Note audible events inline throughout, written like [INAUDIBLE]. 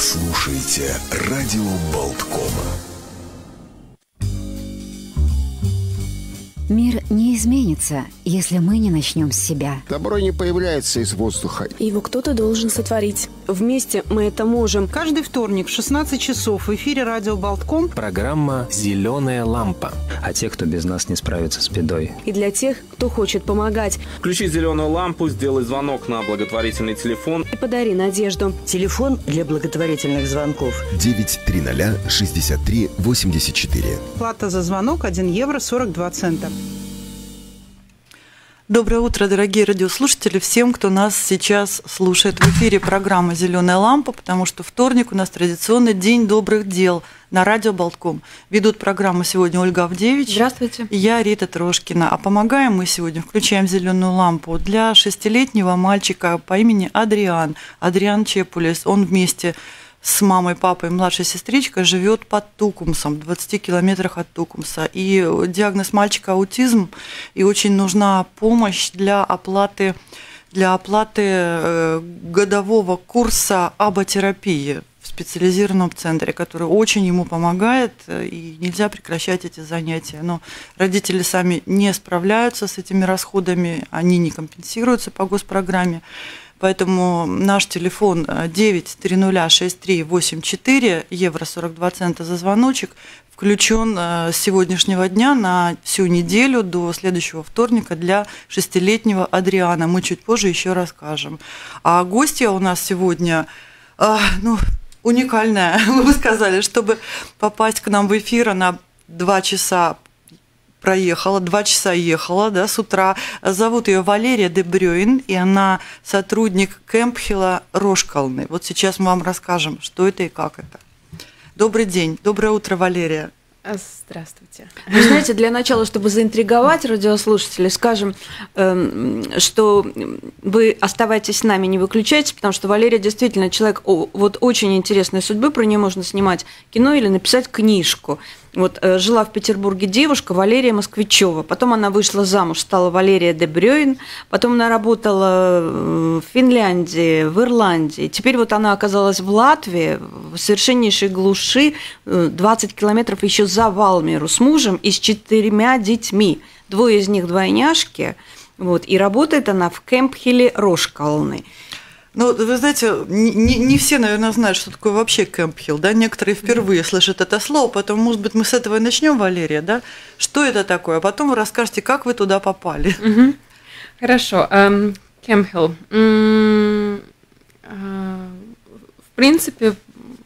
слушаете «Радио Болткома». Мир не изменится, если мы не начнем с себя. Добро не появляется из воздуха. Его кто-то должен сотворить. Вместе мы это можем. Каждый вторник в 16 часов в эфире радио Болтком программа «Зеленая лампа». А те, кто без нас не справится с бедой. И для тех, кто хочет помогать. Включи зеленую лампу, сделай звонок на благотворительный телефон. И подари надежду. Телефон для благотворительных звонков. 930 63 84. Плата за звонок 1 евро 42 цента. Доброе утро, дорогие радиослушатели, всем, кто нас сейчас слушает. В эфире программа «Зеленая лампа», потому что вторник у нас традиционный день добрых дел на радио Болтком. Ведут программу сегодня Ольга Авдевич. Здравствуйте. И я, Рита Трошкина. А помогаем мы сегодня, включаем «Зеленую лампу» для шестилетнего мальчика по имени Адриан. Адриан Чепулес. Он вместе с мамой, папой, младшей сестричкой живет под Тукумсом, в 20 километрах от Тукумса. И диагноз мальчика аутизм, и очень нужна помощь для оплаты для оплаты э, годового курса аботерапии в специализированном центре, который очень ему помогает, э, и нельзя прекращать эти занятия. Но родители сами не справляются с этими расходами, они не компенсируются по госпрограмме. Поэтому наш телефон 9306384, евро 42 цента за звоночек, включен э, с сегодняшнего дня на всю неделю до следующего вторника для шестилетнего Адриана. Мы чуть позже еще расскажем. А гостья у нас сегодня, а, ну, уникальная, [LAUGHS] вы бы сказали, чтобы попасть к нам в эфир, она два часа проехала, два часа ехала да, с утра. Зовут ее Валерия Дебрёин, и она сотрудник Кэмпхилла Рошкалны. Вот сейчас мы вам расскажем, что это и как это. Добрый день, доброе утро, Валерия. Здравствуйте. Вы знаете, для начала, чтобы заинтриговать радиослушателей, скажем, эм, что вы оставайтесь с нами, не выключайтесь, потому что Валерия действительно человек вот очень интересной судьбы, про нее можно снимать кино или написать книжку. Вот э, жила в Петербурге девушка Валерия Москвичева. Потом она вышла замуж, стала Валерия Дебрёин. Потом она работала э, в Финляндии, в Ирландии. Теперь вот она оказалась в Латвии, в совершеннейшей глуши, 20 э, километров еще за Валмеру с мужем и с четырьмя детьми. Двое из них двойняшки. Вот, и работает она в Кемпхеле Рошкалны. Ну, вы знаете, не, не все, наверное, знают, что такое вообще Кэмпхилл, да, некоторые впервые слышат это слово, поэтому, может быть, мы с этого и начнем, Валерия, да? Что это такое? А потом вы расскажете, как вы туда попали. Хорошо. Эм, Кэмпхилл. Э, в принципе,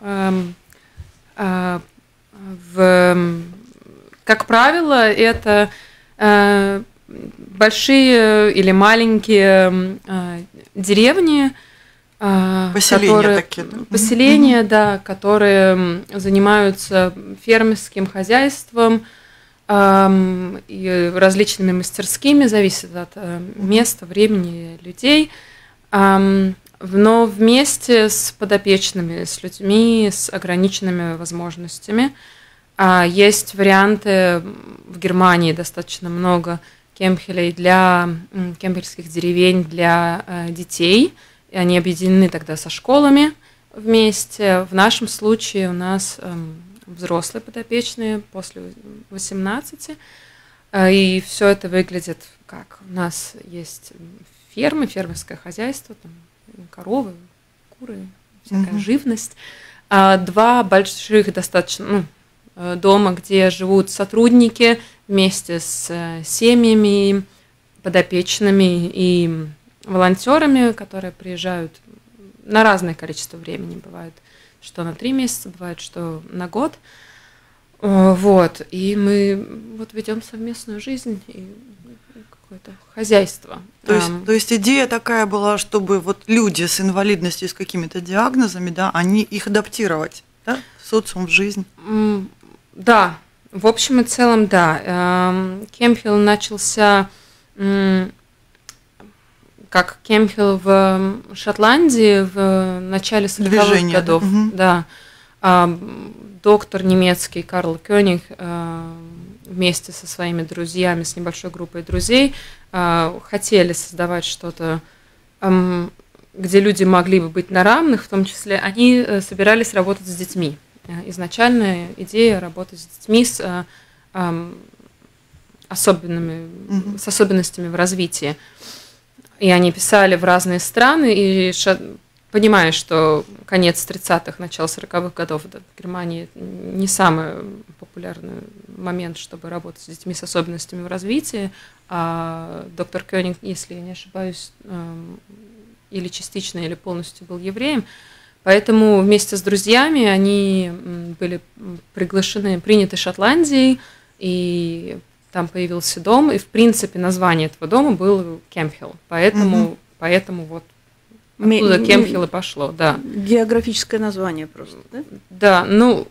эм, э, в, как правило, это э, большие или маленькие деревни, поселения которые, такие, да? Поселения, mm-hmm. да, которые занимаются фермерским хозяйством эм, и различными мастерскими, зависит от э, места, времени, людей. Эм, но вместе с подопечными, с людьми с ограниченными возможностями. А есть варианты в Германии достаточно много кемпхелей для кемпельских деревень для э, детей – и они объединены тогда со школами вместе. В нашем случае у нас эм, взрослые подопечные после 18. Э, и все это выглядит как у нас есть фермы, фермерское хозяйство, там, коровы, куры, всякая mm-hmm. живность. А два больших достаточно ну, э, дома, где живут сотрудники вместе с э, семьями, подопечными и волонтерами, которые приезжают на разное количество времени. Бывает, что на три месяца, бывает, что на год. Э, вот. И мы вот ведем совместную жизнь и какое-то хозяйство. То есть, то есть идея такая была, чтобы вот люди с инвалидностью, с какими-то диагнозами, да, они их адаптировать, да, в социум, в жизнь. Да, в общем и целом, да. Эм, Кемпхилл начался как Кемпхилл в Шотландии в начале 40-х годов. Да. да. Доктор немецкий Карл Кёниг а, вместе со своими друзьями, с небольшой группой друзей, а, хотели создавать что-то где люди могли бы быть на равных, в том числе, они э, собирались работать с детьми. Э, изначальная идея работать с детьми с э, эм, особенными, mm-hmm. с особенностями в развитии. И они писали в разные страны, и понимая, что конец 30-х, начало 40-х годов да, в Германии не самый популярный момент, чтобы работать с детьми с особенностями в развитии, а доктор Кёниг, если я не ошибаюсь, эм, или частично, или полностью был евреем, Поэтому вместе с друзьями они были приглашены, приняты Шотландией, и там появился дом, и в принципе название этого дома было Кемпхилл. Поэтому, угу. поэтому вот оттуда Ме- Кемпхилл и пошло, да. Географическое название просто, да? Да, ну,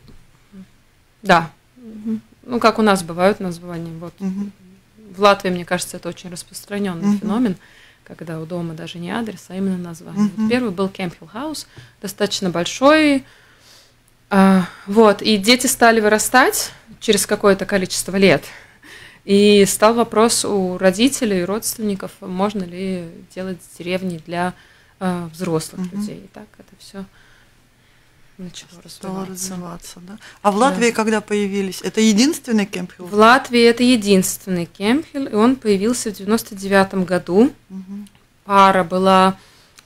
да. Угу. Ну, как у нас бывают названия. Вот. Угу. В Латвии, мне кажется, это очень распространенный угу. феномен когда у дома даже не адрес, а именно название. Mm-hmm. первый был Кемпхилл Хаус, достаточно большой. А, вот, и дети стали вырастать через какое-то количество лет. И стал вопрос у родителей и родственников, можно ли делать деревни для э, взрослых mm-hmm. людей. И так это все начало развиваться. развиваться да? А в Латвии да. когда появились? Это единственный кемпхилл? В Латвии это единственный кемпхилл, и он появился в 99 году. Угу. Пара была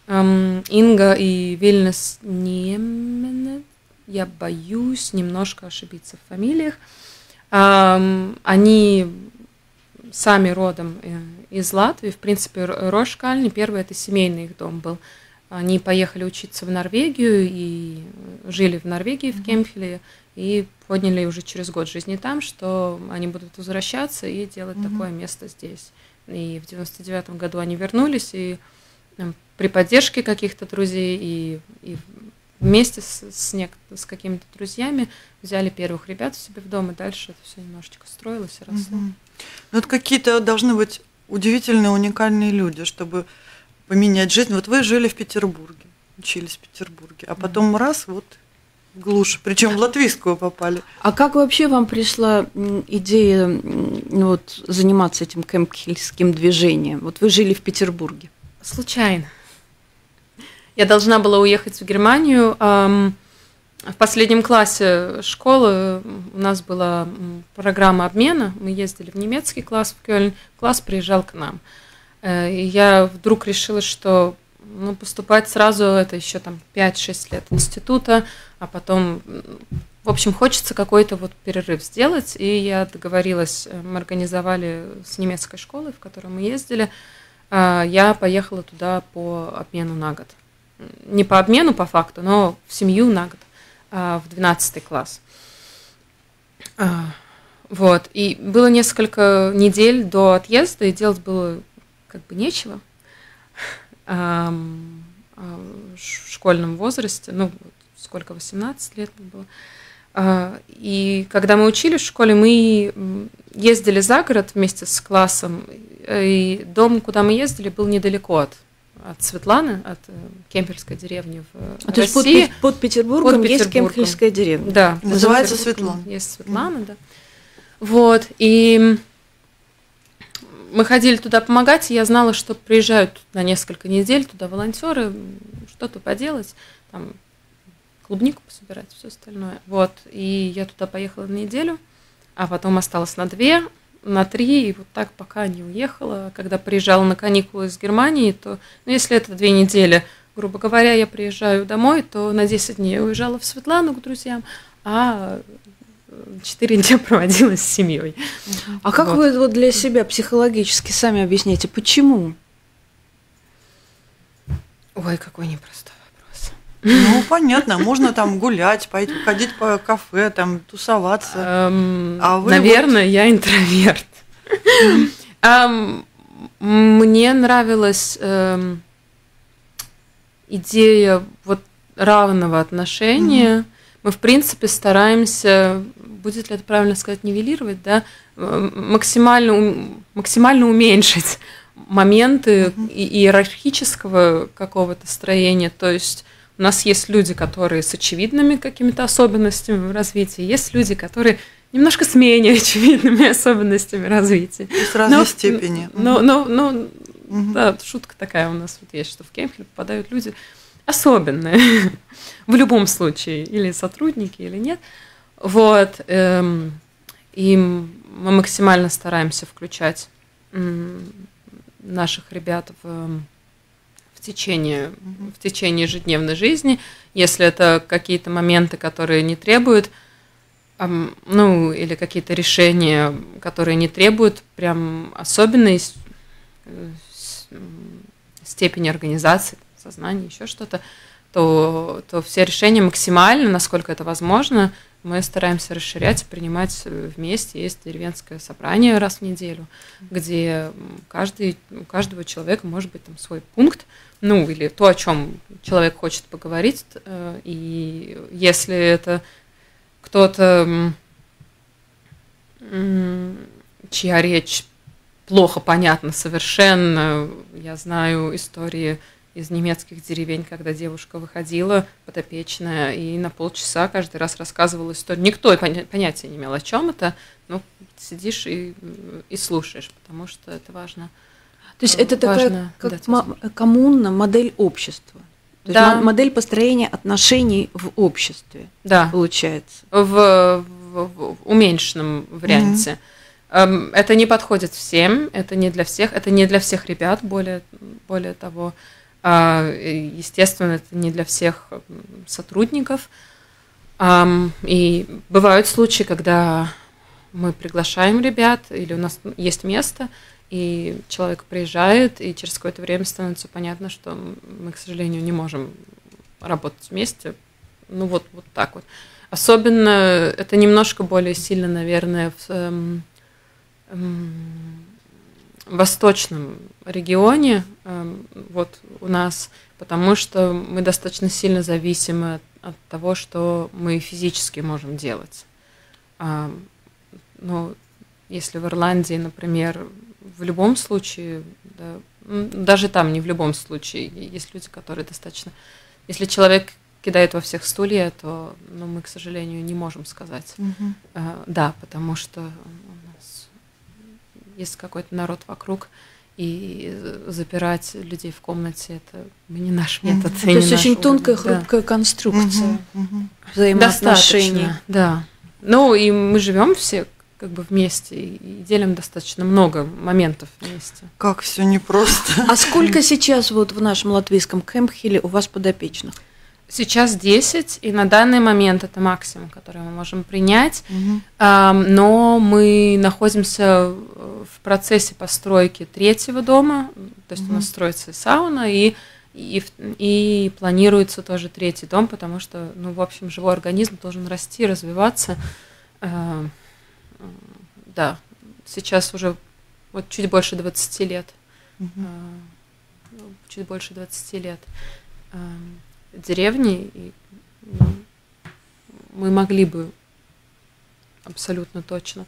эм, Инга и Вильнес Немене. Я боюсь немножко ошибиться в фамилиях. Эм, они сами родом э, из Латвии. В принципе, Рошкальни, первый это семейный их дом был. Они поехали учиться в Норвегию и жили в Норвегии, в Кемпфеле, и подняли уже через год жизни там, что они будут возвращаться и делать mm-hmm. такое место здесь. И в 99 году они вернулись, и при поддержке каких-то друзей и, и вместе с, с, нек- с какими-то друзьями взяли первых ребят в себе в дом, и дальше это все немножечко строилось и росло. Mm-hmm. Ну, это какие-то должны быть удивительные, уникальные люди, чтобы поменять жизнь. Вот вы жили в Петербурге, учились в Петербурге, а потом раз, вот в глушь, причем в латвийскую попали. А как вообще вам пришла идея ну, вот, заниматься этим кемпхильским движением? Вот вы жили в Петербурге. Случайно. Я должна была уехать в Германию. В последнем классе школы у нас была программа обмена. Мы ездили в немецкий класс в Кёльн. Класс приезжал к нам. Э, и я вдруг решила, что ну, поступать сразу это еще там 5-6 лет института, а потом, в общем, хочется какой-то вот перерыв сделать. И я договорилась, мы организовали с немецкой школой, в которую мы ездили, э, я поехала туда по обмену на год. Не по обмену по факту, но в семью на год, в 12 класс. Вот. И было несколько недель до отъезда, и делать было как бы нечего а, в школьном возрасте, ну, сколько, 18 лет было. А, и когда мы учились в школе, мы ездили за город вместе с классом, и дом, куда мы ездили, был недалеко от от Светланы, от э, Кемпельской деревни в а, То России. есть под, под, Петербургом под Петербургом есть Кемпельская деревня? Да. Называется Светлана. Есть Светлана, да. Вот, и мы ходили туда помогать, и я знала, что приезжают на несколько недель туда волонтеры, что-то поделать, там клубнику пособирать, все остальное. Вот, и я туда поехала на неделю, а потом осталась на две, на три, и вот так пока не уехала. Когда приезжала на каникулы из Германии, то, ну, если это две недели, грубо говоря, я приезжаю домой, то на 10 дней я уезжала в Светлану к друзьям, а четыре дня [LAUGHS] проводила с семьей. А как вот. вы вот для себя психологически сами объясняете, почему? Ой, какой непростой. Ну, понятно, можно там гулять, пойти, ходить по кафе, там тусоваться. Эм, а вы наверное, вот... я интроверт. Мне нравилась эм, идея вот равного отношения. Мы, в принципе, стараемся будет ли это правильно сказать, нивелировать, да, максимально, максимально уменьшить моменты mm-hmm. иерархического какого-то строения, то есть у нас есть люди, которые с очевидными какими-то особенностями в развитии, есть люди, которые немножко с менее [LAUGHS] очевидными особенностями развития. И с разной но, степени. Но, но, но Угу. Да, шутка такая у нас вот есть, что в Кемхель попадают люди особенные [LAUGHS] в любом случае, или сотрудники, или нет. Вот. Эм, и мы максимально стараемся включать наших ребят в, в течение в течение ежедневной жизни, если это какие-то моменты, которые не требуют ну, или какие-то решения, которые не требуют прям особенной э, степени организации, сознания, еще что-то, то, то все решения максимально, насколько это возможно, мы стараемся расширять, принимать вместе. Есть деревенское собрание раз в неделю, где каждый, у каждого человека может быть там свой пункт, ну или то, о чем человек хочет поговорить. Э, и если это кто-то, чья речь плохо понятна совершенно, я знаю истории из немецких деревень, когда девушка выходила подопечная и на полчаса каждый раз рассказывала историю. Никто понятия не имел, о чем это, но сидишь и, и слушаешь, потому что это важно. То есть это такая как коммуна, модель общества. То да. есть модель построения отношений в обществе. Да. Получается. В, в, в уменьшенном варианте. Mm-hmm. Это не подходит всем, это не для всех, это не для всех ребят, более, более того. А, естественно, это не для всех сотрудников. И бывают случаи, когда мы приглашаем ребят, или у нас есть место, и человек приезжает, и через какое-то время становится понятно, что мы, к сожалению, не можем работать вместе. Ну вот, вот так вот. Особенно это немножко более сильно, наверное, в эм, эм, восточном регионе, эм, вот у нас, потому что мы достаточно сильно зависимы от, от того, что мы физически можем делать. А, ну, если в Ирландии, например, в любом случае, да, даже там не в любом случае, есть люди, которые достаточно... Если человек кидает во всех стулья, то ну, мы, к сожалению, не можем сказать угу. э, да, потому что у нас есть какой-то народ вокруг, и запирать людей в комнате это не наш метод. Mm-hmm. То есть очень уровень, тонкая, да. хрупкая конструкция mm-hmm. взаимоотношений. Да. Ну и мы живем все как бы вместе и делим достаточно много моментов вместе. Как все непросто. А сколько сейчас вот в нашем латвийском Кэмпхилле у вас подопечных? Сейчас 10, и на данный момент это максимум, который мы можем принять. Угу. Но мы находимся в процессе постройки третьего дома, то есть угу. у нас строится сауна, и, и, и планируется тоже третий дом, потому что, ну, в общем, живой организм должен расти, развиваться да, сейчас уже вот чуть больше 20 лет. Угу. Чуть больше 20 лет деревни, и ну, мы могли бы абсолютно точно.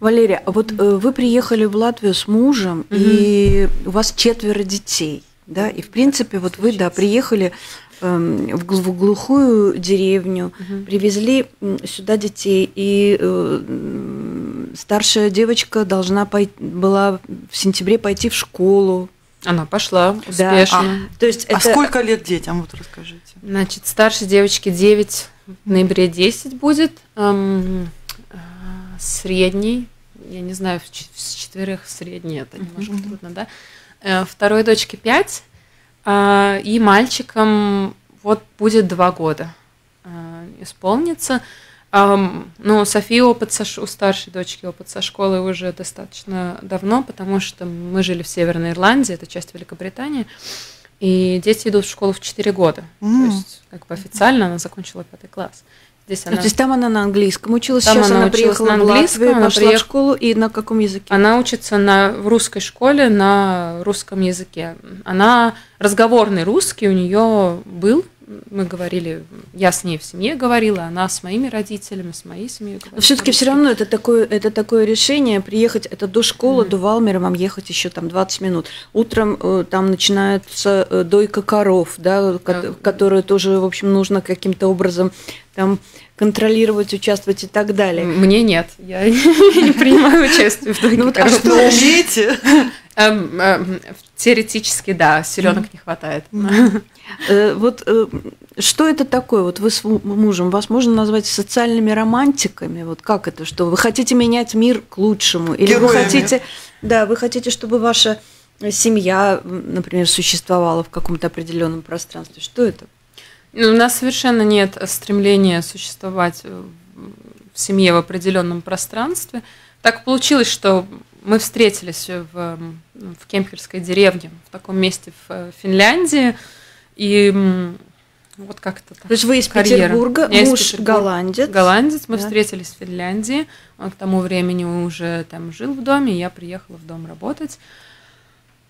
Валерия, а вот mm вы приехали в Латвию с мужем, mm-hmm. и у вас четверо детей, да, и в принципе вот вы, да, приехали Эм, в глухую деревню, угу. привезли сюда детей, и э, старшая девочка должна пойти, была в сентябре пойти в школу. Она пошла успешно. Да. А, то есть а это... сколько лет детям, вот расскажите? Значит, старшей девочке 9, в ноябре 10 будет, эм, э, средний, я не знаю, с четверых средний, это немножко mm трудно, да. Э, второй дочке 5, а, и мальчикам вот будет два года а, исполнится. Ну, София опыт со, у старшей дочки опыт со школы уже достаточно давно, потому что мы жили в Северной Ирландии, это часть Великобритании, и дети идут в школу в 4 года. Mm. То есть, как бы официально она закончила пятый класс. Здесь она... То есть там она на английском училась, там сейчас она, она приехала на английском, в Латвию, она пошла приех... в школу, и на каком языке? Она учится на, в русской школе на русском языке. Она разговорный русский у нее был, мы говорили, я с ней в семье говорила, она с моими родителями, с моей семьей говорила. Но все-таки все равно это такое, это такое решение приехать, это до школы, mm-hmm. до Валмера вам ехать еще там 20 минут. Утром э, там начинается э, дойка коров, да, да. которую тоже, в общем, нужно каким-то образом там контролировать, участвовать и так далее. Мне нет, я [LAUGHS] не принимаю участие в Ну вот, а что умеете? Эм, эм, Теоретически, да, селенок не хватает. Э, Вот э, что это такое? Вот вы с му- мужем, вас можно назвать социальными романтиками? Вот как это? Что вы хотите менять мир к лучшему? Или вы хотите, да, вы хотите, чтобы ваша семья, м, например, существовала в каком-то определенном пространстве? Что это? Ну, У нас совершенно нет стремления существовать э, в семье в определенном пространстве. Так получилось, что мы встретились в, в Кемпхельской деревне, в таком месте в э, Финляндии, и вот как-то так. То есть вы из карьера. Петербурга, Я из муж Петербурга. голландец. Голландец, мы Да. встретились в Финляндии. Он к тому времени уже там жил в доме, я приехала в дом работать.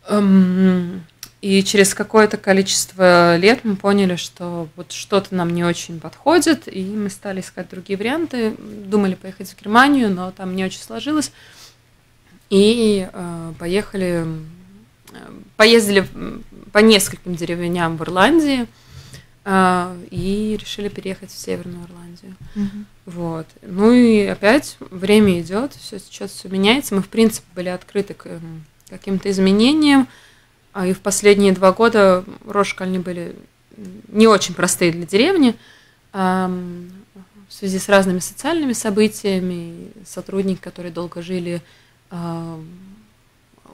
Эм, И через какое-то количество лет мы поняли, что вот что-то нам не очень подходит, и мы стали искать другие варианты. Думали поехать в Германию, но там не очень сложилось. И э, поехали, э, поездили по нескольким деревням в Ирландии э, и решили переехать в Северную Ирландию. Вот. Ну и опять время идет, все сейчас все меняется. Мы, в принципе, были открыты к эм, каким-то изменениям. А и в последние два года Рошкальни были не очень простые для деревни. В связи с разными социальными событиями, сотрудники, которые долго жили,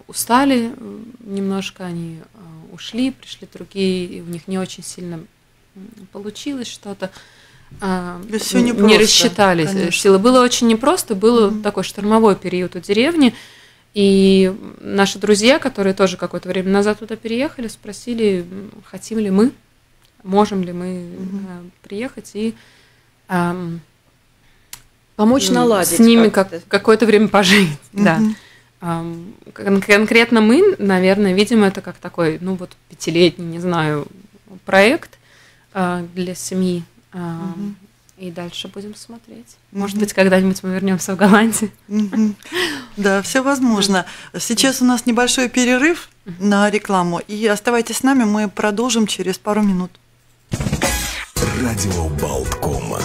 устали э, немножко, они э, ушли, пришли другие, и у них не очень сильно получилось что-то. А, То есть всё н- непросто, не рассчитались э, конечно. силы. Было очень непросто, был такой штормовой период у деревни. И наши друзья, которые тоже какое-то время назад туда переехали, спросили, хотим ли мы, можем ли мы э, приехать и ам, Помочь наладить с ними как, какое-то время пожить. [LAUGHS] Да. Кон- конкретно мы, наверное, видим это как такой, ну вот пятилетний, не знаю, проект а, для семьи. Ам, И дальше будем смотреть. Может быть, когда-нибудь мы вернемся в Голландию. Да, все возможно. Сейчас у нас небольшой перерыв на рекламу. И оставайтесь с нами, мы продолжим через пару минут. Радио Болткома.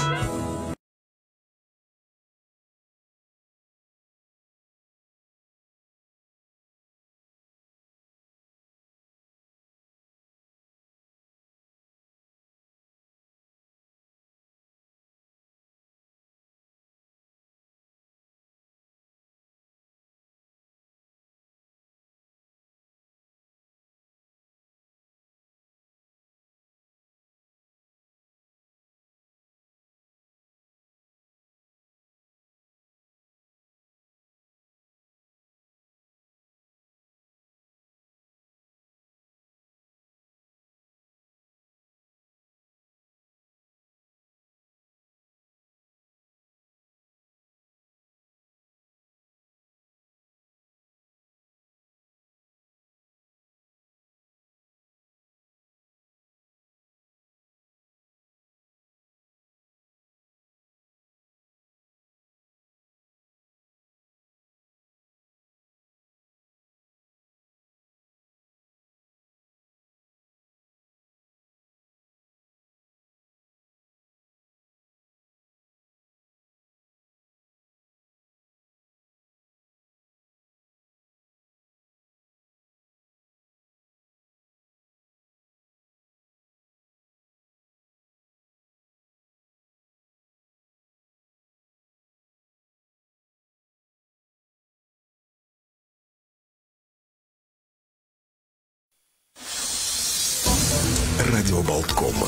Радио Болткома.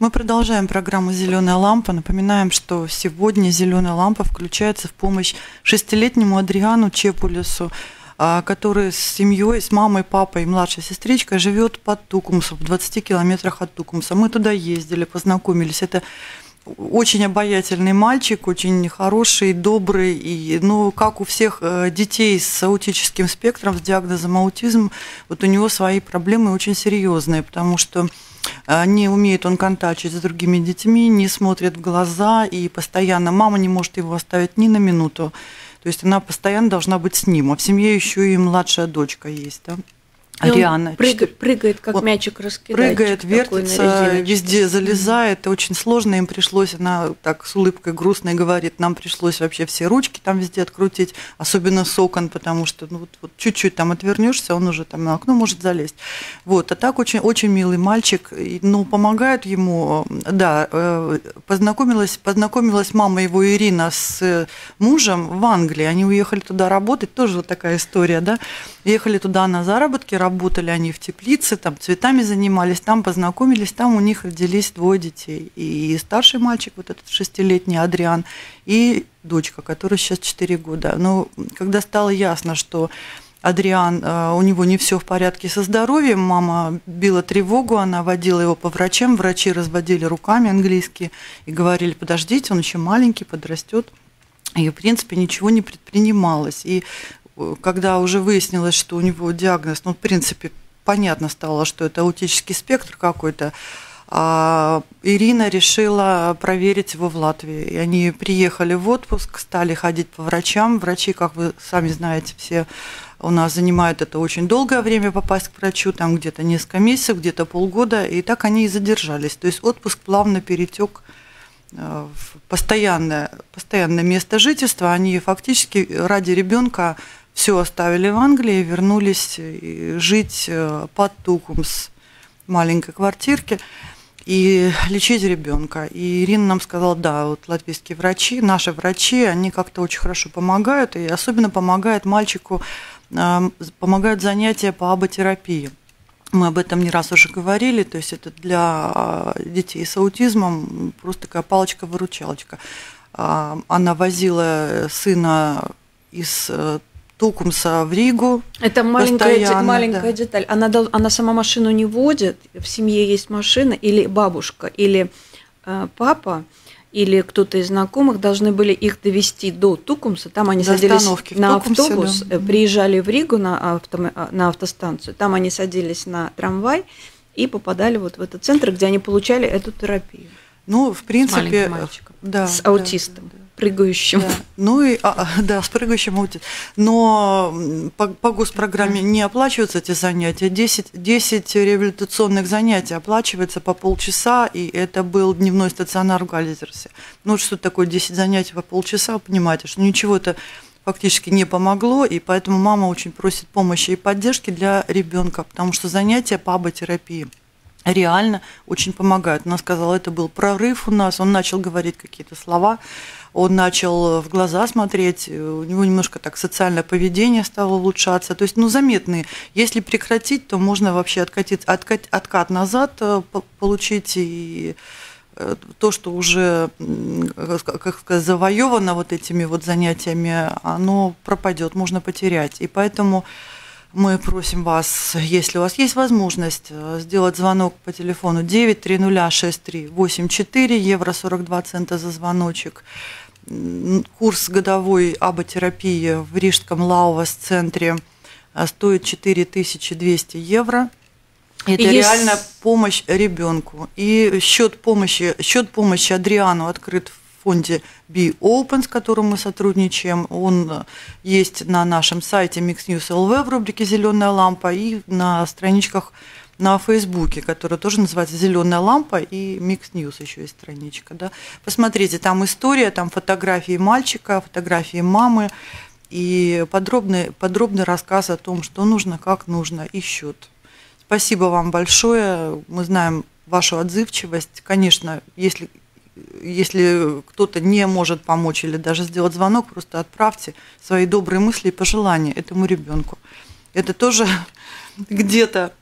Мы продолжаем программу «Зеленая лампа». Напоминаем, что сегодня «Зеленая лампа» включается в помощь шестилетнему Адриану Чепулесу, а, который с семьей, с мамой, папой и младшей сестричкой живет под Тукумсом, в 20 километрах от Тукумса. Мы туда ездили, познакомились. Это очень обаятельный мальчик, очень хороший, добрый. И, ну, как у всех э, детей с аутическим спектром, с диагнозом аутизм, вот у него свои проблемы очень серьезные, потому что э, не умеет он контачить с другими детьми, не смотрит в глаза, и постоянно мама не может его оставить ни на минуту. То есть она постоянно должна быть с ним. А в семье еще и младшая дочка есть. Да? Ариана. прыг- прыгает, как Он мячик раскидать. прыгает, вертится, везде залезает. Очень сложно им пришлось. Она так с улыбкой грустной говорит, нам пришлось вообще все ручки там везде открутить, особенно с окон, потому что ну, вот, вот чуть-чуть там отвернешься, он уже там на окно может залезть. Вот, а так очень, очень милый мальчик, ну, помогают ему, да, э, познакомилась, познакомилась мама его Ирина с мужем в Англии, они уехали туда работать, тоже вот такая история, да, ехали туда на заработки, работали они в теплице, там цветами занимались, там познакомились, там у них родились двое детей. И старший мальчик, вот этот шестилетний Адриан, и дочка, которая сейчас 4 года. Но когда стало ясно, что Адриан, э, у него не все в порядке со здоровьем, мама била тревогу, она водила его по врачам, врачи разводили руками английские и говорили, подождите, он еще маленький, подрастет. И, в принципе, ничего не предпринималось. И когда уже выяснилось, что у него диагноз, ну, в принципе, понятно стало, что это аутический спектр какой-то, а Ирина решила проверить его в Латвии. И они приехали в отпуск, стали ходить по врачам. Врачи, как вы сами знаете, все у нас занимает это очень долгое время попасть к врачу, там где-то несколько месяцев, где-то полгода, и так они и задержались. То есть отпуск плавно перетек э, в постоянное, постоянное место жительства. Они фактически ради ребенка все оставили в Англии, вернулись и жить э, под Тукумс, маленькой квартирке и лечить ребенка. И Ирина нам сказала, да, вот латвийские врачи, наши врачи, они как-то очень хорошо помогают, и особенно помогает мальчику, э, помогают занятия по аботерапии. Мы об этом не раз уже говорили, то есть это для э, детей с аутизмом просто такая палочка-выручалочка. А, Она возила сына из э, Тукумса в Ригу. Это маленькая, маленькая да. деталь. Она, она сама машину не водит, в семье есть машина, или бабушка, или э, папа, или кто-то из знакомых должны были их довести до Тукумса. Там они До садились на Тукумсе, автобус, да. э, приезжали в Ригу на, авто, на автостанцию. Там они садились на трамвай и попадали вот в этот центр, где они получали эту терапию Ну, в принципе, мальчиком. да, с да, аутистом, да, прыгающим. да. Ну и а, [LAUGHS] да, с прыгающим аутизмом. Но по, по госпрограмме не оплачиваются эти занятия. 10, 10 реабилитационных занятий оплачивается по полчаса, и это был дневной стационар в Галлизерсе. Ну, что такое 10 занятий по полчаса, понимаете, что ничего это фактически не помогло, и поэтому мама очень просит помощи и поддержки для ребенка, потому что занятия по аботерапии реально очень помогают. Она сказала, это был прорыв у нас, он начал говорить какие-то слова, он начал в глаза смотреть, у него немножко так социальное поведение стало улучшаться. То есть, ну, заметные. Если прекратить, то можно вообще откатить, откат, откат назад э, по- получить и э, то, что уже, как сказать, завоевано вот этими вот занятиями, оно пропадет, можно потерять. И поэтому мы просим вас, если у вас есть возможность, э, сделать звонок по телефону 9306384, евро 42 цента за звоночек. Курс годовой аботерапии в Рижском Лаувас-центре э, стоит 4200 евро. Это есть- реально помощь ребенку. И счет помощи, счет помощи Адриану открыт в фонде Be Open, с которым мы сотрудничаем. Он э, есть на нашем сайте Mix News LV в рубрике «Зеленая лампа» и на страничках на Фейсбуке, которая тоже называется «Зеленая лампа» и Mix News еще есть страничка. Да? Посмотрите, там история, там фотографии мальчика, фотографии мамы и подробный, подробный рассказ о том, что нужно, как нужно и счет. Спасибо вам большое. Мы знаем вашу отзывчивость. Конечно, если, если кто-то не может помочь или даже сделать звонок, просто отправьте свои добрые мысли и пожелания этому ребенку. Это тоже [LAUGHS] где-то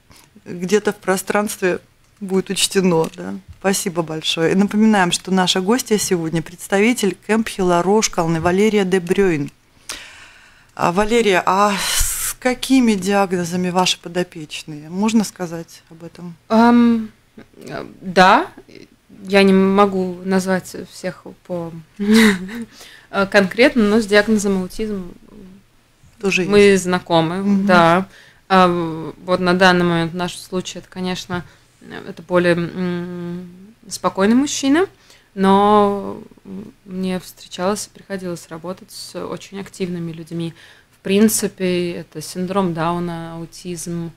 где-то в пространстве будет учтено. Да? Спасибо большое. И напоминаем, что наша гостья сегодня представитель Кэмп Хиларо Шкалны Валерия де Брёйн. А, Валерия, а с какими диагнозами ваши подопечные? Можно сказать об этом? Э, да, я не могу назвать всех по [LAUGHS] конкретно, но с диагнозом аутизм Тоже мы есть. знакомы, Мгм. да. А, вот на данный момент в нашем случае это, конечно, это более спокойный мужчина, но мне встречалось и приходилось работать с очень активными людьми. В принципе, это синдром Дауна, аутизм,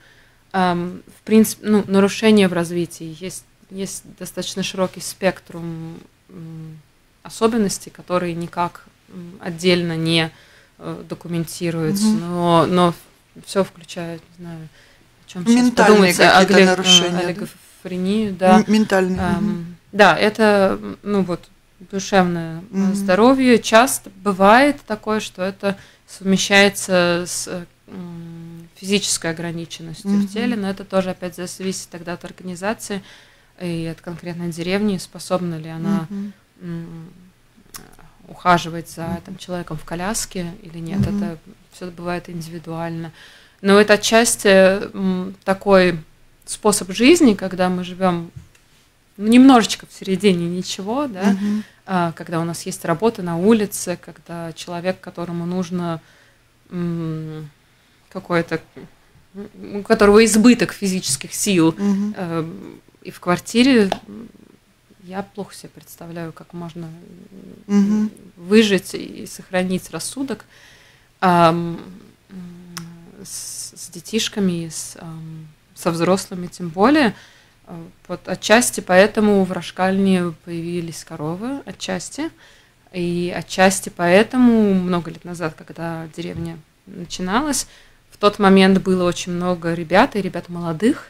эм, в принципе, ну, нарушения в развитии. Есть, есть достаточно широкий спектрум м, особенностей, которые никак отдельно не э, документируются, Мгм. но, но все включает, не знаю, о чем сейчас какие-то олег- э, нарушения, олигофрению, да. Ментальные. Эм. Да, это, ну вот, душевное Мгм. здоровье. Часто бывает такое, что это совмещается с э, физической ограниченностью Мгм. в теле, но это тоже опять зависит тогда от организации и от конкретной деревни, способна ли она Мгм. Ухаживать за там, человеком в коляске или нет. Мгм. Это все бывает индивидуально. Но это отчасти такой способ жизни, когда мы живем ну, немножечко в середине ничего, да, Мгм. а, когда у нас есть работа на улице, когда человек, которому нужно м, у которого избыток физических сил, Мгм. э, и в квартире я плохо себе представляю, как можно Мгм. выжить и сохранить рассудок м, с, с детишками, и с, ам, со взрослыми тем более. А, Вот отчасти поэтому в Рашкальне появились коровы, отчасти. И отчасти поэтому много лет назад, когда деревня начиналась, в тот момент было очень много ребят, и ребят молодых,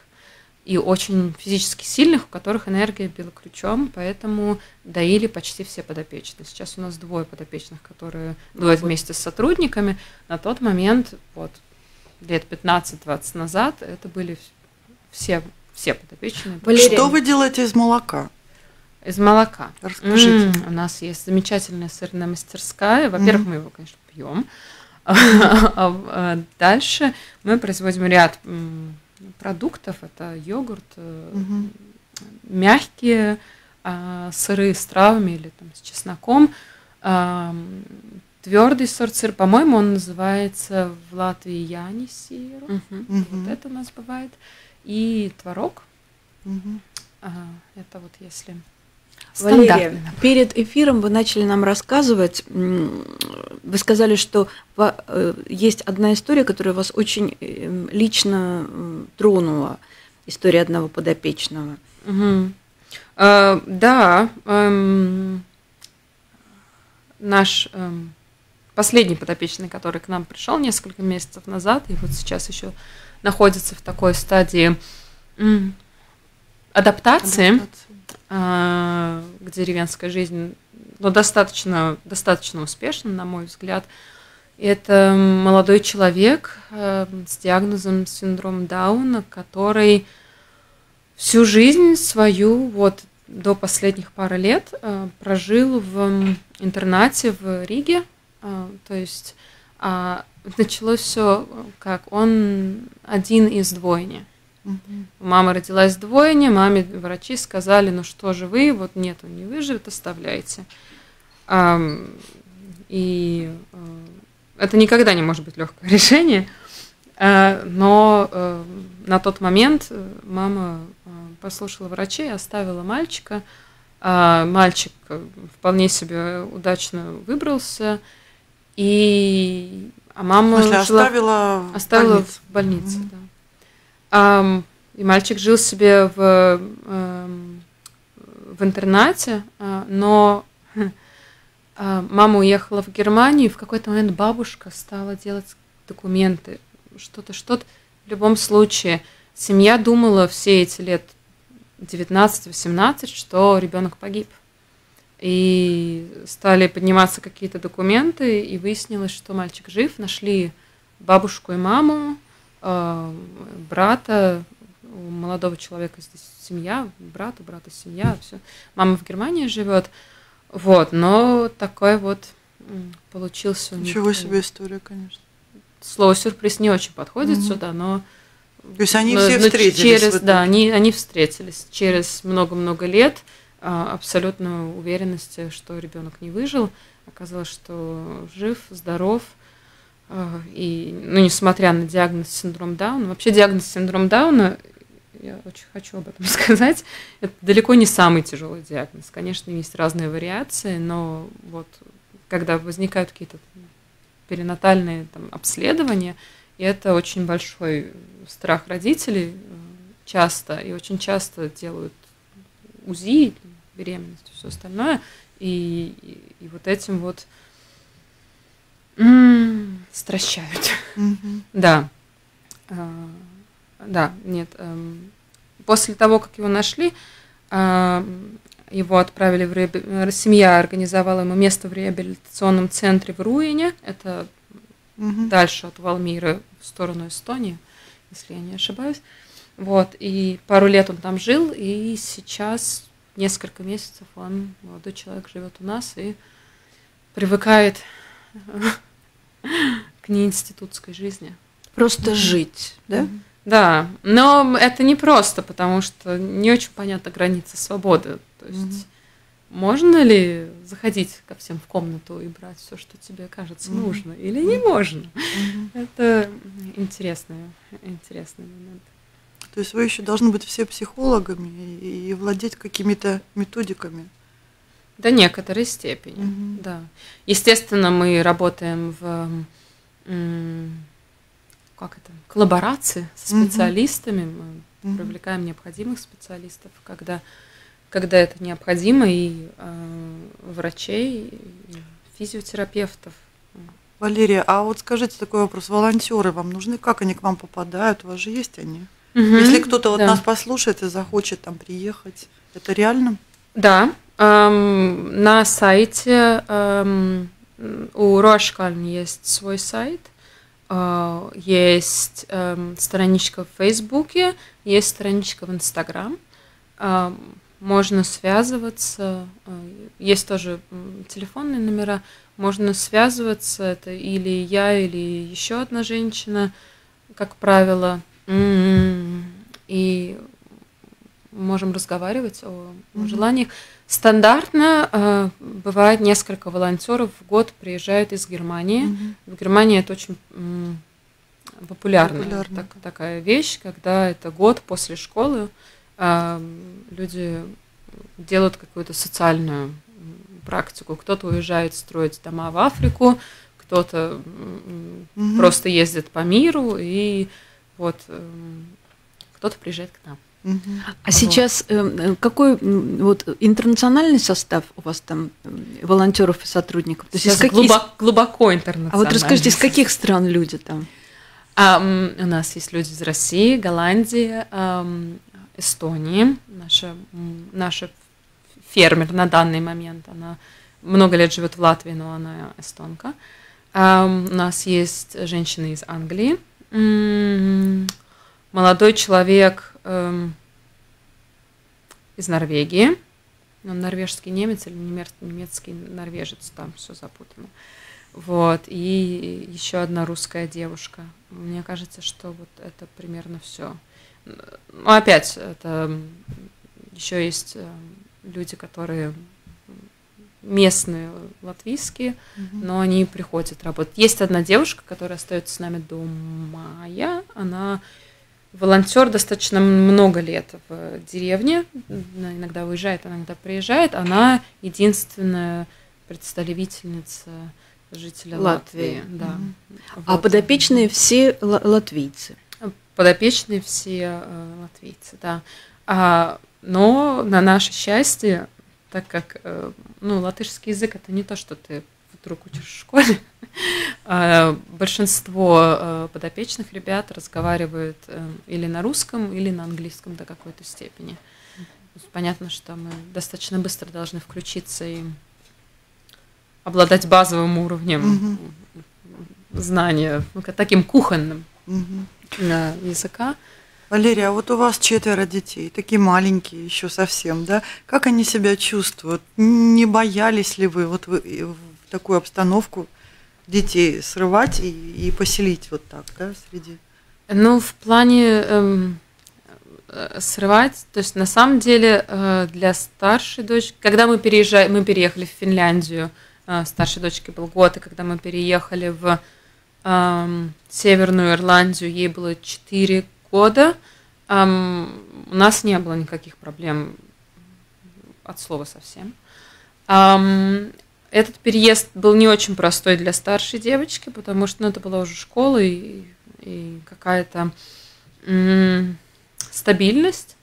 и очень физически сильных, у которых энергия била ключом, поэтому доили почти все подопечные. Сейчас у нас двое подопечных, которые доят вместе с сотрудниками. На тот момент, вот лет 15-20 назад, это были вс- все, все подопечные. Валерия. Что вы делаете из молока? Из молока. Расскажите. М, У нас есть замечательная сырная мастерская. Во-первых, Мгм. мы его, конечно, пьем. [LAUGHS] А дальше мы производим ряд продуктов. Это йогурт, Мгм. мягкие а, сыры с травами или там, с чесноком. Твердый сорт сыра, по-моему, он называется в Латвии яни сир. Мгм. Вот Мгм. это у нас бывает. И творог. А, это вот если Валерия, перед эфиром вы начали нам рассказывать, вы сказали, что э, есть одна история, которая вас очень э, лично тронула, история одного подопечного. Мгм. Э, да, эм, наш эм, последний подопечный, который к нам пришел несколько месяцев назад, и вот сейчас еще находится в такой стадии адаптации, Адаптация. а, к деревенской жизни, но достаточно, достаточно успешно, на мой взгляд. Это молодой человек э, с диагнозом синдром Дауна, который всю жизнь свою, вот до последних пары лет, э, прожил в интернате в Риге. Э, То есть а, началось все как он один из двойни. Мгм. У мамы родилась двойня, маме врачи сказали, ну что же вы, вот нет, он не выживет, оставляйте. Ам, И э, это никогда не может быть легкое решение, Э, но э, на тот момент мама послушала врачей, оставила мальчика. А Мальчик вполне себе удачно выбрался, и а В мама смысле, жила- оставила в Оставила больнице? в больнице, Мгм. да. Ам, и мальчик жил себе в, эм, в интернате, а, но [LAUGHS] а, мама уехала в Германию, и в какой-то момент бабушка стала делать документы, что-то, что-то. В любом случае, семья думала все эти лет 19-18, что ребенок погиб. И стали подниматься какие-то документы, и выяснилось, что мальчик жив. Нашли бабушку и маму, брата, у молодого человека здесь семья, брат, у брата семья, все. Мама в Германии живет. Вот, но такой вот получился у них, Ничего э, себе история, конечно. Слово сюрприз не очень подходит Мгм. сюда, но То есть они но- все но встретились Через, да, они, они встретились через много-много лет а, абсолютно уверенности, что ребенок не выжил. Оказалось, что жив, здоров. А, И, ну, несмотря на диагноз синдром Дауна, вообще диагноз синдром Дауна, я очень хочу об этом [LAUGHS] сказать, это далеко не самый тяжелый диагноз. Конечно, есть разные вариации, но вот когда возникают какие-то перинатальные там, обследования, И это очень большой страх родителей э, часто, и очень часто делают УЗИ, беременность, все остальное, и, и, и вот этим вот стращают. [LAUGHS] Да. А, Да, нет. эм, После того, как его нашли, а, его отправили в э, семья организовала ему место в реабилитационном центре в Руине. Это дальше от Валмиры в сторону Эстонии, если я не ошибаюсь. Вот, и пару лет он там жил, и сейчас несколько месяцев он, молодой человек, живет у нас и привыкает [LAUGHS] к неинститутской жизни. Просто жить, да? Да, но это не просто, потому что не очень понятна граница свободы. То есть можно ли заходить ко всем в комнату и брать все, что тебе кажется Мгм. нужно, или не можно? Мгм. Это интересный, интересный момент. То есть вы еще должны быть все психологами и, и владеть какими-то методиками. До некоторой степени, Мгм. да. Естественно, мы работаем в как это, коллаборации со специалистами, мы Мгм. привлекаем необходимых специалистов, когда, когда это необходимо, и э, врачей, и физиотерапевтов. Валерия, а вот скажите такой вопрос: волонтеры вам нужны? Как они к вам попадают? У вас же есть они? Если кто-то вот Да. нас послушает и захочет там приехать, это реально? Да, эм, на сайте эм, у Рошкальн есть свой сайт, э, есть эм, страничка в Фейсбуке, есть страничка в Инстаграм. Эм, можно связываться, э, есть тоже телефонные номера, можно связываться, это или я, или еще одна женщина, как правило, М, и можем разговаривать о, Мгм. желаниях. Стандартно э, бывает несколько волонтеров в год приезжают из Германии. Мгм. В Германии это очень м, популярная так- такая вещь, когда это год после школы а, люди делают какую-то социальную практику. Кто-то уезжает строить дома в Африку, кто-то Мгм. просто ездит по миру, и вот эм, кто-то приезжает к нам. А сейчас э, э, какой вот интернациональный состав у вас там э, волонтеров и сотрудников? То есть каких- глубоко, глубоко интернационально. А вот расскажите, из каких стран люди там? А, у нас есть люди из России, Голландии, ам, Эстонии. Наша, наша фермер на данный момент, она много лет живет в Латвии, но она эстонка. У нас есть женщины из Англии. Молодой человек эм, из Норвегии. Он норвежский немец или немецкий норвежец, там все запутано. Вот, и еще одна русская девушка. Мне кажется, что вот это примерно все. Ну, опять, это еще есть э, люди, которые местные латвийские, Мгм. но они приходят работать. Есть одна девушка, которая остается с нами до мая. Она волонтер достаточно много лет в деревне. Она иногда уезжает, иногда приезжает. Она единственная представительница жителя Латвии. Латвии. да. А Вот. подопечные все ла- латвийцы. Подопечные все э, латвийцы, да. А, но на наше счастье, так как э, ну, латышский язык это не то, что ты вдруг учишь в школе, а, [LAUGHS] большинство э, подопечных ребят разговаривают э, или на русском, или на английском до какой-то степени. Понятно, что мы достаточно быстро должны включиться и обладать базовым уровнем Мгм. знания, таким кухонным да, языка. Валерия, а вот у вас четверо детей, такие маленькие еще совсем, да? Как они себя чувствуют? Не боялись ли вы вот вы такую обстановку детей срывать и, и поселить вот так, да, среди? Ну, в плане эм, э, срывать, то есть на самом деле э, для старшей дочки, когда мы переезжали, мы переехали в Финляндию, э, старшей дочке был год, и когда мы переехали в эм, Северную Ирландию, ей было 4 года, эм, у нас не было никаких проблем от слова совсем. Ам, этот переезд был не очень простой для старшей девочки, потому что ну, это была уже школа, и, и какая-то м, стабильность.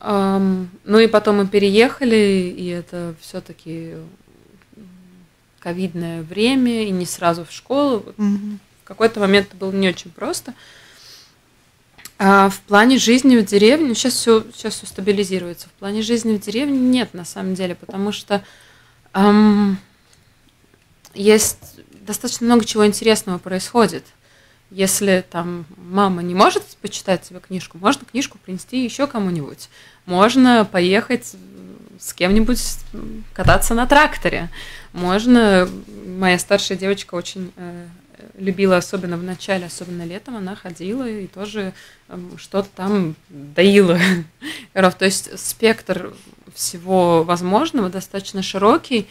Ам, ну и потом мы переехали, и это все-таки ковидное время, и не сразу в школу. Мгм. В какой-то момент это было не очень просто. А в плане жизни в деревне, сейчас все, сейчас все стабилизируется. В плане жизни в деревне нет, на самом деле, потому что есть достаточно много чего интересного происходит. Если там мама не может почитать себе книжку, можно книжку принести еще кому-нибудь. Можно поехать с кем-нибудь кататься на тракторе. Можно, моя старшая девочка очень э, любила, особенно в начале, особенно летом, она ходила и тоже эм, что-то там доила. [LAUGHS] То есть спектр всего возможного достаточно широкий,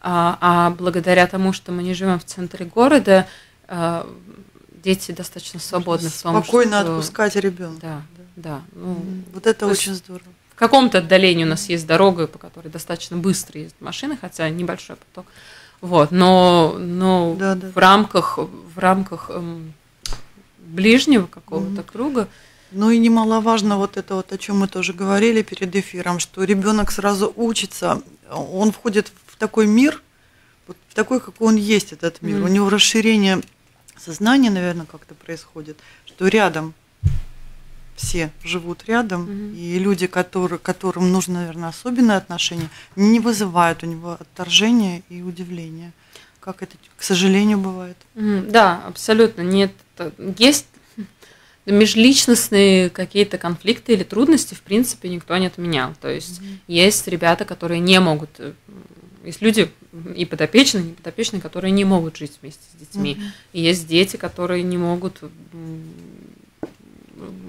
а, а благодаря тому, что мы не живем в центре города, а, дети достаточно свободны в том, Спокойно что- отпускать ребенка. Да, да. Ну, М, Вот это то есть очень здорово. в каком-то отдалении у нас есть дорога, по которой достаточно быстро ездят машины, хотя небольшой поток. Вот, но, но Да, да. в рамках, в рамках эм, ближнего какого-то круга, Ну и немаловажно вот это вот, о чем мы тоже говорили перед эфиром, что ребенок сразу учится, он входит в такой мир, вот в такой, какой он есть, этот мир. Мгм. У него расширение сознания, наверное, как-то происходит, что рядом все живут рядом, Мгм. и люди, которые, которым нужно, наверное, особенное отношение, не вызывают у него отторжения и удивления. Как это, к сожалению, бывает. Мгм, Да, абсолютно. Нет, это- есть межличностные какие-то конфликты или трудности, в принципе, никто не отменял. То есть есть ребята, которые не могут, э, есть люди и подопечные, и подопечные, которые не могут жить вместе с детьми. И есть дети, которые не могут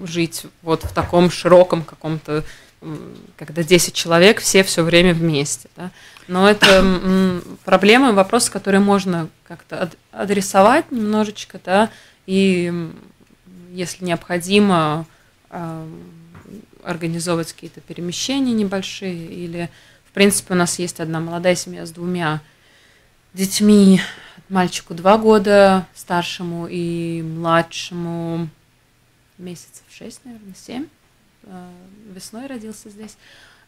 жить вот в таком широком каком-то, когда 10 человек, все все время вместе. Да? Но это [COUGHS] проблемы, вопросы, которые можно как-то ад- адресовать немножечко, да, и если необходимо, а, организовывать какие-то перемещения небольшие, или, в принципе, у нас есть одна молодая семья с двумя детьми, мальчику два года, старшему и младшему месяцев шесть, наверное, семь. Э, Весной родился здесь.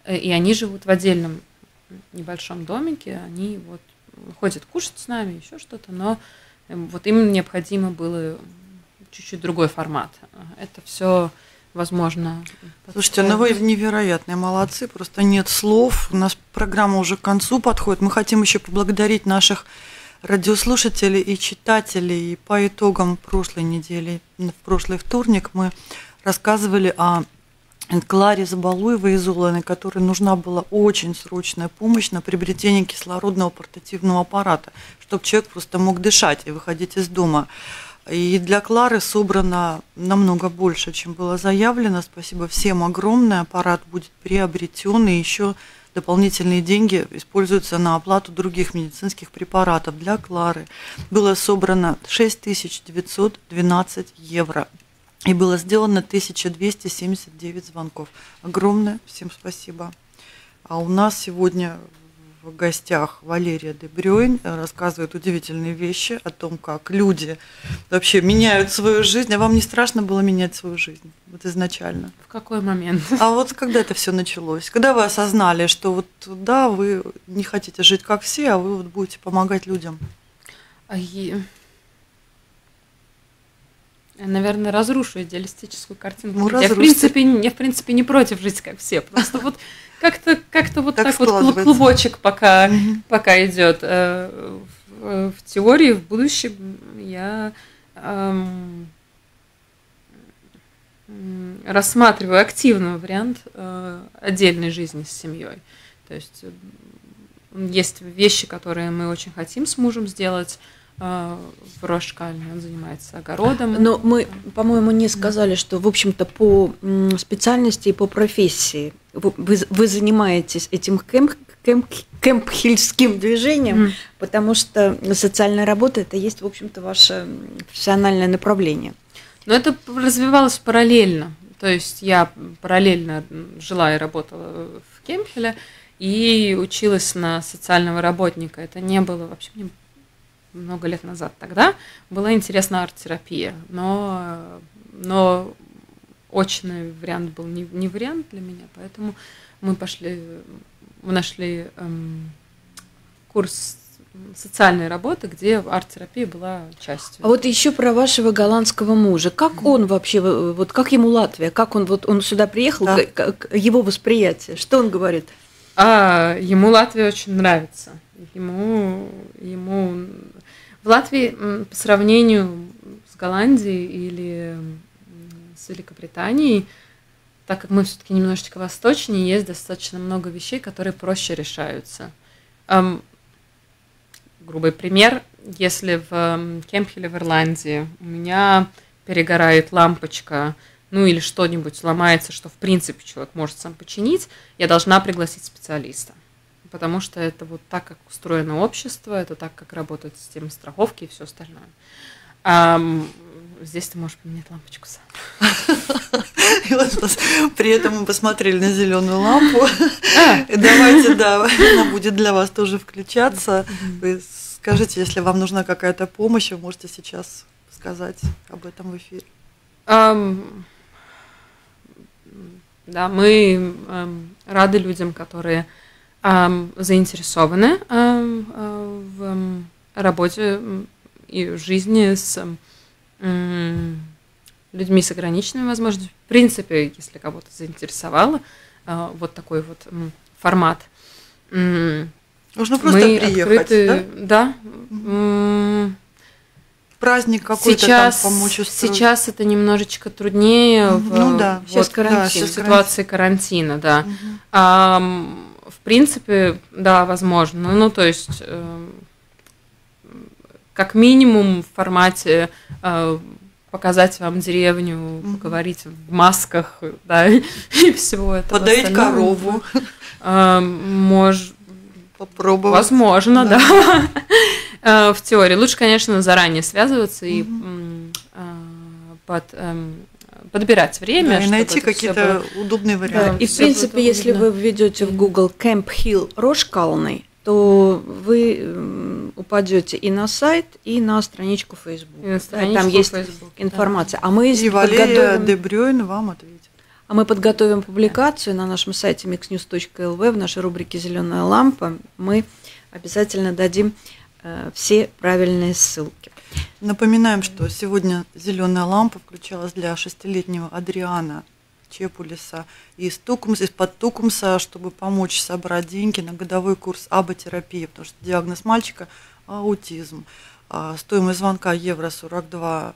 Э, И они живут в отдельном небольшом домике. Они вот ходят кушать с нами, еще что-то, но э, вот им необходимо было чуть-чуть другой формат. Это все возможно. Слушайте, ну вы невероятные молодцы, просто нет слов. У нас программа уже к концу подходит. Мы хотим еще поблагодарить наших радиослушателей и читателей. И по итогам прошлой недели, в прошлый вторник, мы рассказывали о Кларе Забалуевой из Уланы, которой нужна была очень срочная помощь на приобретение кислородного портативного аппарата, чтобы человек просто мог дышать и выходить из дома. И для Клары собрано намного больше, чем было заявлено. Спасибо всем огромное. Аппарат будет приобретен, и еще дополнительные деньги используются на оплату других медицинских препаратов для Клары. Было собрано 6912 евро. И было сделано 1279 звонков. Огромное всем спасибо. А у нас сегодня в гостях Валерия Дебрёйн рассказывает удивительные вещи о том, как люди вообще меняют свою жизнь. А вам не страшно было менять свою жизнь? Вот изначально. В какой момент? А вот когда это все началось? Когда вы осознали, что вот да, вы не хотите жить как все, а вы вот будете помогать людям? А наверное, разрушу идеалистическую картинку. Ну, я, в принципе, я, в принципе, не против жить как все. Просто вот [LAUGHS] как-то как вот Так так, вот клубочек пока, Мгм. пока идет. Э, В, в теории, в будущем я эм, рассматриваю активный вариант э, отдельной жизни с семьей. То есть есть вещи, которые мы очень хотим с мужем сделать. Э, В Рошкальне он занимается огородом. Но мы, по-моему, не сказали, что, в общем-то, по специальности и по профессии вы, вы- занимаетесь этим кемп, кемп, кемпхильским движением, Мгм. потому что социальная работа это есть, в общем-то, ваше профессиональное направление. Но это развивалось параллельно. То есть я параллельно жила и работала в Кемпхеле и училась на социального работника. Это не было вообще мне много лет назад тогда, была интересна арт-терапия, но, но очный вариант был не, не вариант для меня, поэтому мы пошли, мы нашли эм, курс социальной работы, где арт-терапия была частью. А вот еще про вашего голландского мужа. Как он вообще, вот как ему Латвия, как он вот он сюда приехал, Да. как его восприятие, что он говорит? А ему Латвия очень нравится. Ему, ему в Латвии по сравнению с Голландией или с Великобританией, так как мы все-таки немножечко восточнее, есть достаточно много вещей, которые проще решаются. Ам, грубый пример, если в Кемпхеле в Ирландии у меня перегорает лампочка, ну или что-нибудь сломается, что в принципе человек может сам починить, я должна пригласить специалиста. Потому что это вот так, как устроено общество, это так, как работает система страховки и все остальное. Ам, здесь ты можешь поменять лампочку сам. При этом мы посмотрели на зеленую лампу. А. Давайте, да, она будет для вас тоже включаться. Вы скажите, если вам нужна какая-то помощь, вы можете сейчас сказать об этом в эфире. Да, мы рады людям, которые заинтересованы а, в работе и жизни с людьми с ограниченными возможностями. В принципе, если кого-то заинтересовало а, вот такой вот формат. Нужно просто мы приехать, открыты, да? да. м, Праздник какой-то сейчас, там помочь устроить. сейчас это немножечко труднее Мгм. в, Ну да, сейчас вот, карантин. да, Сейчас ситуации карантина, да. Мгм. Ам, в принципе, да, возможно. Ну, то есть, эм, как минимум в формате э, показать вам деревню, Мгм. поговорить в масках, да, [LAUGHS] и всего этого. Подоить остального. корову, Эм, мож- попробовать. Возможно, Да. да. [LAUGHS] Э, В теории. Лучше, конечно, заранее связываться и Мгм. м, а, под, эм, подбирать время. Да, и найти какие-то было. удобные Да, варианты. и в принципе, если удобно. вы введете в Google Camp Hill Рошкалный, то вы упадете и на сайт, и на страничку Facebook. И на Да, страничку Там есть в Фейсбуке, да. информация. А мы И Валерия подготовим, Дебрюин вам ответит. а мы подготовим публикацию на нашем сайте mixnews.lv в нашей рубрике «Зеленая лампа». Мы обязательно дадим все правильные ссылки. Напоминаем, что сегодня зеленая лампа включалась для шестилетнего Адриана Чепулиса из Тукумса, из-под Тукумса, чтобы помочь собрать деньги на годовой курс аботерапии, потому что диагноз мальчика – аутизм. А, Стоимость звонка евро 42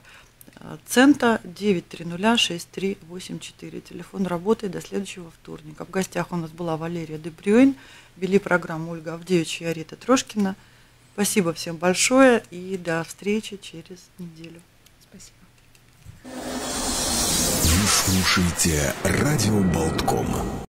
цента 9306384. Телефон работает до следующего вторника. В гостях у нас была Валерия Дебрюин, вели программу Ольга Авдеевич и Арита Трошкина. Спасибо всем большое и до встречи через неделю. Спасибо. Вы слушаете радио Болтком.